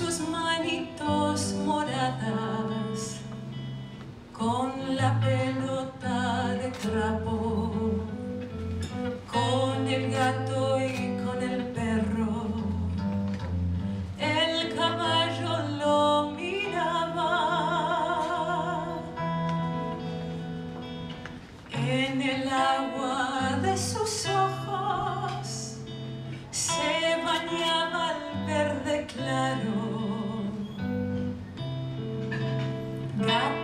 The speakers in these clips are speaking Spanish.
sus manitos moradas, con la pelota de trapo, con el gato y con el perro. El caballo lo miraba en el agua de sus ojos Yeah.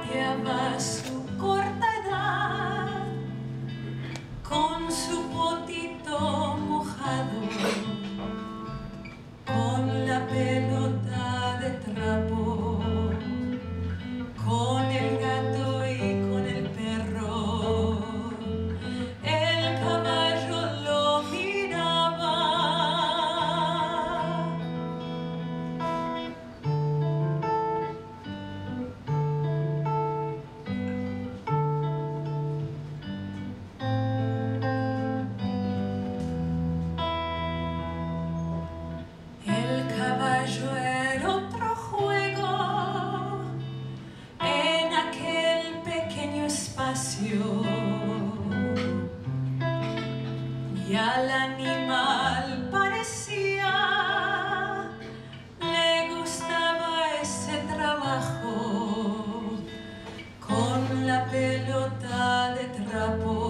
al animal parecía le gustaba ese trabajo con la pelota de trapo.